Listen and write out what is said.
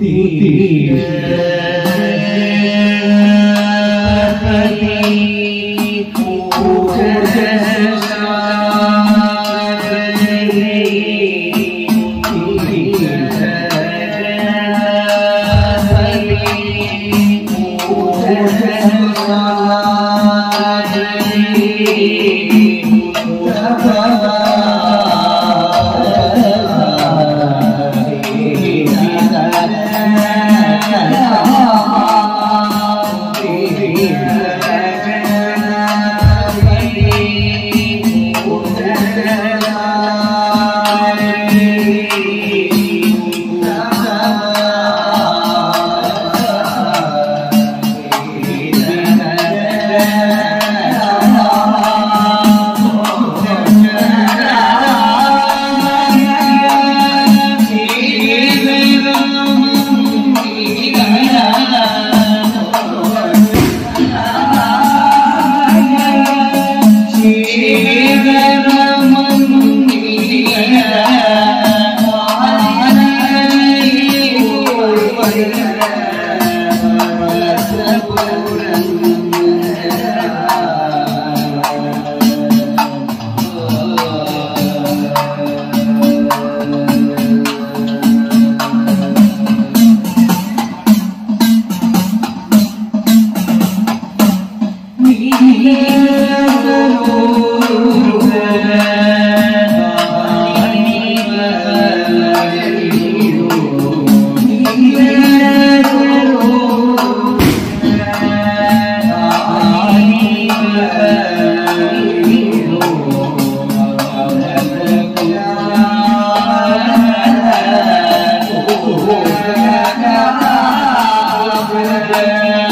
Thank you. Música